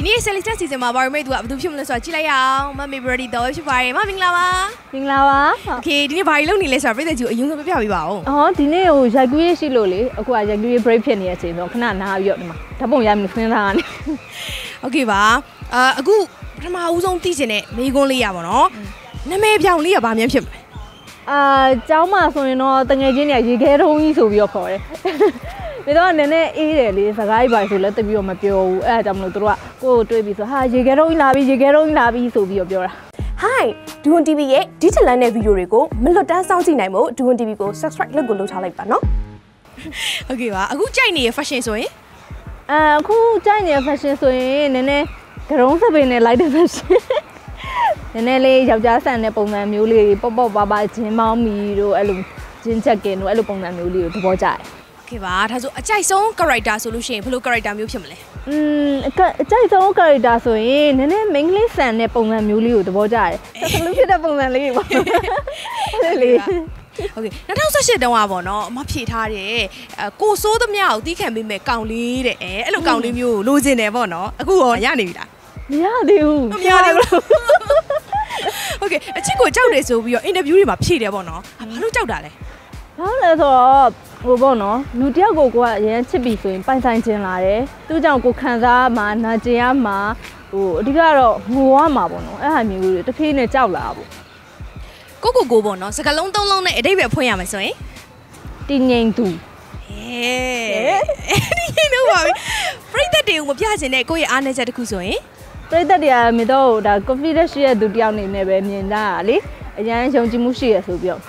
ဒီနေ့ Celeste season မှာဘာလို့မိတ်သူကဘာလို့ဖြစ်မလဲဆိုတော့ကြည့်လိုက်ရအောင်မမေ Brady တော့ဖြစ်ပါတယ်မမင်္ဂလာပါမင်္ဂလာပါဟုတ် Okay ဒီနေ့ဘာကြီးလုပ်နေလဲဆိုတော့ပြည်သူကြီးအရင်ဆုံးပြပြပေးပါဦးအော်ဒီနေ့ဟိုရိုက်ကူးရေးရှိလို့လေအခုကရိုက်ကူးရေး break ဖြစ်နေတဲ့အချိန်တော့ခဏနားပြီးတော့ဒီမှာဓာတ်ပုံရိုက်မလို့စဉ်းစားရနေ Okay ပါအာအခုပထမဦးဆုံးသိချင်တဲ့မိကွန်းလေးရပါတော့နာမည်ပြောင်လေးကဘာမှဖြစ်မလဲအာကျောင်းမှာဆိုရင်တော့တငယ်ချင်းတွေကရေခဲထုံးကြီးဆိုပြီးတော့ခေါ်တယ် ပြီးတော့နည်းနည်းအေးတယ်လေစကားကြီးပါဆိုလည်းတပြီးတော့မပြောဘူးအဲ့ဒါကြောင့်မလို့တို့ကကိုယ်ကိုတွေးပြီးဆိုဟာရေခဲထုံးကြီးလာပြီရေခဲထုံးကြီးလာပြီဆိုပြီးတော့ပြောတာ Hi ဒူဝန် TV ရဲ့ detail လမ်းတဲ့ဗီဒီယိုတွေကိုမလွတ်တမ်းစောင့်ကြည့်နိုင်ဖို့ဒူဝန် TV ကို subscribe လုပ်ကိုလုပ်ထားလိုက်ပါနော် Okay ပါအခုကြိုက်နေတဲ့ fashion ဆိုရင်အာအခုကြိုက်နေတဲ့ fashion ဆိုရင်နည်းနည်းဂရုံးစပင်နဲ့လိုက်တဲ့ fashion နည်းနည်းလေးယောက်ျားဆန်တဲ့ပုံစံမျိုးလေးတွေပေါ့ပေါ့ပါပါဂျင်းမောင်းမီတို့အဲ့လိုဂျင်းချက်ကင်တို့အဲ့လိုပုံစံမျိုးလေးကိုသဘောကျတယ် Okay ပါဒါဆိုအကြိုက်ဆုံး character ဆိုလို့ရှိရင်ဘယ်လို character မျိုးဖြစ်မလဲอืมအကအကြိုက်ဆုံး character ဆိုရင်နည်းနည်း main လေးဆန်တဲ့ပုံစံမျိုးလေးကိုသဘောကျတယ်။ဆက်လူဖြစ်တဲ့ပုံစံလေးပေါ့။အဲ့လေ Okay 2018တုန်းကပေါ့နော်အမဖြေထားတယ်အဲကိုစိုးသမျှကိုတီးခံပေးမယ်ကောင်လေးတဲ့အဲအဲ့လိုကောင်လေးမျိုးကိုလိုချင်တယ်ပေါ့နော်အခုရောရနေပြီလားမရသေးဘူးမရသေးဘူး Okay အချစ်ကိုကြောက်တယ်ဆိုပြီးတော့ interview တွေမှာဖြေတယ်ပေါ့နော်ဘာလို့ကြောက်တာလဲ။ဘာလဲဆိုတော့ ဟိုပေါ့နော်လူတစ်ယောက်ကိုကိုကအရင်ချစ်ပြီဆိုရင်ပိုင်ဆိုင်ခြင်းလာတယ်။သူ့ကြောင့်ကိုခံစားမှာနာကျင်ရမှာဟိုအဓိကတော့ငိုရမှာပေါ့နော်။အဲ့ဟာမျိုးတွေတစ်ဖြည်းနဲ့ကြောက်လာတာပေါ့ကိုကိုကိုပေါ့နော်စကလုံးသုံးလုံးနဲ့အတိတ်ပဲဖွင့်ရမယ်ဆိုရင်။တင်းငိမ်သူဟဲဒီတော့ပါပြီပြိသက်တွေကိုမပြချင်တဲ့ကိုယ့်ရဲ့အားနည်းချက်တစ်ခုဆိုရင်ပြိတ္တတွေကမြေတော့ဒါ confidence ရှိတဲ့သူတစ်ယောက်အနေနဲ့ပဲမြင်တာလေအရန်ယုံကြည်မှုရှိရဆိုပြီးတော့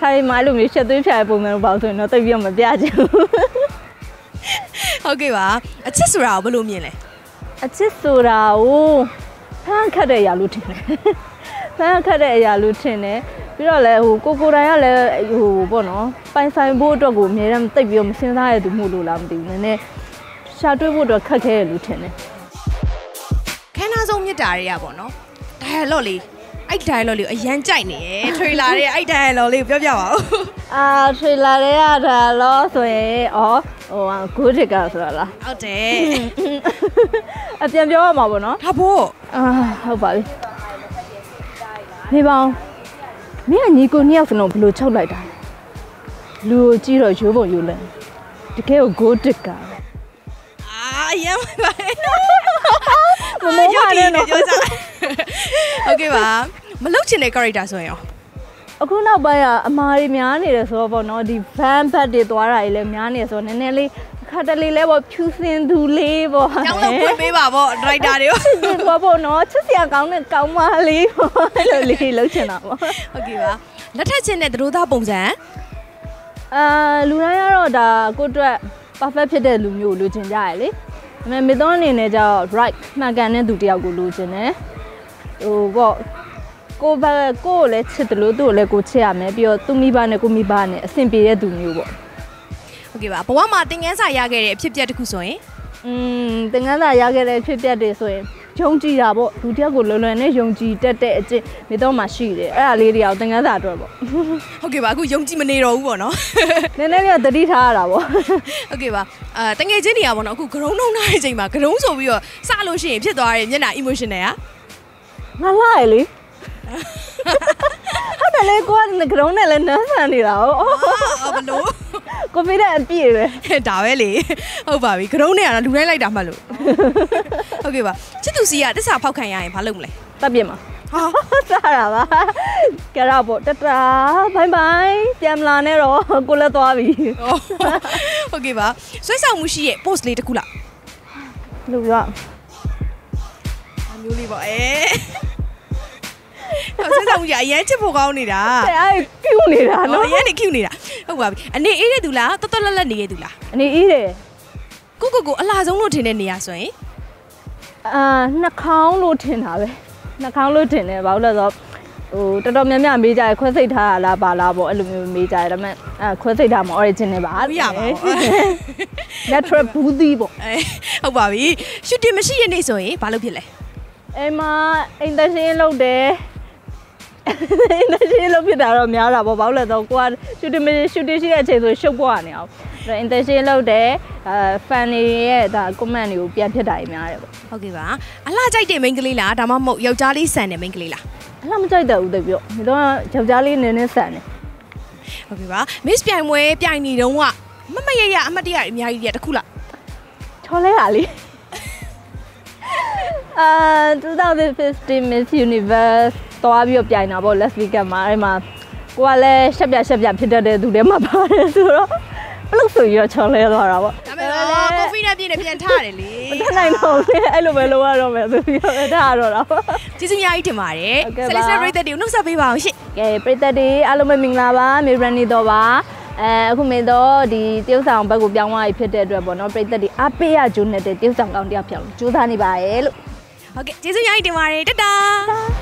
ခိုင်မာလို့မျိုးရှက်သွေးဖြာတဲ့ပုံစံလိုပါဆိုရင်တော့တိတ်ပြီးတော့မပြချင်ဘူးဟုတ်ကဲ့ပါအချစ်ဆိုတာကိုဘယ်လိုမြင်လဲအချစ်ဆိုတာကိုဖန်ခတ်တဲ့အရာလို့ထင်တယ်ဖန်ခတ်တဲ့အရာလို့ထင်တယ်ပြီးတော့လည်းဟိုကိုကိုတိုင်ကလည်းဟိုပေါ့နော်ပိုင်ဆိုင်ဖို့အတွက်ကိုအများအားတိတ်ပြီးတော့မစင်စားရသူမို့လို့လားမသိဘူးနည်းနည်းရှာတွေးဖို့အတွက်ခက်ခဲရလို့ထင်တယ်ခန်းသားဆုံးမြတ်တာတွေကပေါ့နော် dialogue လေး အဲ့ dialogue လေးကိုအရန်ကြိုက်နေရယ် trailer တွေကအဲ့ dialogue လေးကိုပြောပြပါဦးအာထရီလာတွေကဒါလို့ဆိုရင်ဩဟိုဂိုးတစ်ကဆိုတာလားဟုတ်တယ်အပြန်ပြောရမှာပေါ့နော်ဒါပေါ့အာဟုတ်ပါပြီနေပေါင်းမင်းကညီကိုနှစ်ယောက်စလုံးဘယ်လိုချုပ်လိုက်တာလဲလူကိုကြည့်တော့ရိုးပုံရိုးလဲတကယ်ကိုဂိုးတစ်ကပဲအာအရန်ပါပဲမမောပါနဲ့နော်ပြောကြ ဟုတ်ကဲ့ပါမလုတ်ချင်တဲ့ character ဆိုရင်ရောအခုနောက်ပိုင်းကအမားတွေများနေတယ်ဆိုတော့ပေါ့နော်ဒီ van ဘတ်တွေသွားတာတွေလည်းများနေတယ်ဆိုတော့နည်းနည်းလေးအခါတလေလဲပေါ့ဖြူစင်သူလေးပေါ့ကျောင်းလုံးဖွင့်ပေးပါပေါ့ driver တွေကိုဒီပေါ့ပေါ့နော်ချစ်စရာကောင်းတဲ့ကောင်းမလေးပေါ့အဲ့လိုလေးလှုပ်ချင်တာပေါ့ဟုတ်ကဲ့ပါလက်ထက်ချင်းတဲ့သတို့သားပုံစံအာလူတိုင်းကတော့ဒါကိုယ့်အတွက် perfect ဖြစ်တဲ့လူမျိုးကိုလိုချင်ကြရလေဒါပေမဲ့မေသွန်းအနေနဲ့ကျတော့ right မှန်ကန်တဲ့သူတစ်ယောက်ကိုလိုချင်တယ် ဟိုပေါ့ကိုယ့်ဘက်ကိုယ့်ကိုလည်းချစ်တယ်လို့သူ့ကိုလည်းကိုယ်ချစ်ရမယ်ပြီးတော့သူ့မိဘနဲ့ကိုယ့်မိဘနဲ့အဆင်ပြေတဲ့သူမျိုးပေါ့ ဟုတ်ကဲ့ပါဘဝမှာသင်ခန်းစာရခဲ့တဲ့အဖြစ်အပျက်တစ်ခုဆိုရင် อืมသင်္ကန်းစာရခဲ့တဲ့ဖြစ်ပျက်တွေဆိုရင်ယုံကြည်တာပေါ့လူတစ်ယောက်ကိုလွယ်လွယ်နဲ့ယုံကြည်တတ်တဲ့အကျင့်မေသွန်းမှာရှိတယ်အဲ့ဒါလေးတွေအောင်သင်္ကန်းစာအတွက်ပေါ့ ဟုတ်ကဲ့ပါအခုယုံကြည်မနေတော့ဘူးပေါ့နော် နည်းနည်းလေးတော့တတိထားရတာပေါ့ ဟုတ်ကဲ့ပါအာတငယ်ချင်းတွေကပေါ့နော်အခုဂရုံးနှုံးထားတဲ့အချိန်မှာဂရုံးဆိုပြီးတော့စလို့ရှိရင်ဖြစ်သွားတဲ့မျက်နှာ emotional อ่ะ ငါလာရလေဟုတ်တယ်လေကိုကကရုံးနဲ့လည်းနန်းဆန်နေတာ哦အာဘလို့ကိုဖေးတဲ့အပြည့်ပဲဒါပဲလေဟုတ်ပါပြီဂရုံးနဲ့ကတော့လူတိုင်းလိုက်တာမှတ်လို့ဟုတ်ကဲ့ပါချစ်သူစီကတစ္ဆာဖောက်ခံရရင်ဘာလုပ်မလဲတပ်ပြစ်မှာဟာစားတာပါကြရပေါ့တတရာဘိုင်ဘိုင်ပြန်မလာနဲ့တော့ကိုလည်းသွားပြီဟုတ်ကဲ့ပါဆွဲဆောင်မှုရှိရဲ့ post လေးတစ်ခုလားလူရအမျိုးလေးပေါ့အဲ ဟုတ်ဆွဲဆောင်မှုကြီးအရန်ချစ်ဖို့ကောင်းနေတာတဲ့အဲ့ပြူနေတာနော်နော်အရန်နေ cute နေတာဟုတ်ပါပြီအနေအေးတဲ့သူလားတော်တော်လက်လက်နေရဲ့သူလားအနေအေးတယ်ကိုကိုကိုအလားဆုံးလို့ထင်တဲ့နေရာဆိုရင်အာနှာခေါင်းလို့ထင်တာပဲနှာခေါင်းလို့ထင်တယ်ဘာလို့လဲဆိုတော့ဟိုတော်တော်များများမေးကြရခွဲစိတ်ထားတာလားပါလားပေါ့အဲ့လိုမျိုးမေးကြရဒါပေမဲ့အဲခွဲစိတ်ထားမှာ original ပါမရပါဘူး natural ဘူးသီးပေါ့အဲဟုတ်ပါပြီရှူတင်မရှိရနေဆိုရင်ဘာလုပ်ဖြစ်လဲအဲ့မှာအိမ်သက်ရှင်းလုပ်တယ် အိမ်သက်ရှင်းလုပ်ဖြစ်တာတော့များတာပေါ့ဘာလို့လဲဆိုတော့ကိုကရှူတင်မရှိရှူတင်ရှိတဲ့အချိန်ဆိုရှုပ်ပွားနေအောင်ဒါ intention လုပ်တယ်အဲ fan တွေရဲ့ဒါ comment တွေကိုပြန်ဖြစ်တာကြီးများတယ်ပေါ့ဟုတ်ကဲ့ပါအလှကြိုက်တဲ့မိန်းကလေးလားဒါမှမဟုတ်ယောက်ျားလေးဆန်တဲ့မိန်းကလေးလားအဲ့လောက်မကြိုက်တော့ဘူးတပြောဒီတော့ယောက်ျားလေးနည်းနည်းဆန်တယ်ဟုတ်ကဲ့ပါ Miss ပြိုင်ပွဲပြိုင်နေတုန်းကမမရရအမတ်တရအများကြီးတည်းတစ်ခုလားချော်လဲတာလေ အာ2015 Miss Universe သွားပြီးတော့ပြိုင်တာပေါ့ Las Vegas မှာအဲ့မှာကိုကလည်းရှက်ပြရှက်ပြဖြစ်တတ်တဲ့သူတွေမှာပါတယ်ဆိုတော့ဘလို့ဆိုပြီးတော့ချော်လဲသွားတာပေါ့ဒါပေမဲ့ကော်ဖီနဲ့ပြည့်နေပြန်ထားတယ်လေမတတ်နိုင်တော့ဘူးလေအဲ့လိုပဲလုပ်ရတော့မယ်ဆိုပြီးတော့အဲ့ဒါကတော့တော့ကျေးဇူးအများကြီးတင်ပါတယ်ဟုတ်ကဲ့ပါဆက်လက်ဆက်ရိတ်တဲ့တွေကိုနှုတ်ဆက်ပေးပါအောင်ရှင့်ကဲပရိသတ်တွေအားလုံးပဲမင်္ဂလာပါမေရန်နီတော့ပါအဲအခုမေတော့ဒီတရုတ်ဆောင်ဘက်ကိုပြောင်းသွားပြီဖြစ်တဲ့အတွက်ပေါ့နော်ပရိသတ်တွေအားပေးရကြိုးနေတဲ့တရုတ်ဆောင်ကောင်းတစ်ယောက်ဖြစ်အောင်ကြိုးစားနေပါရဲ့လို့ ဟုတ်ကဲ့ကျေးဇူးအများကြီးတင်ပါတယ်တတား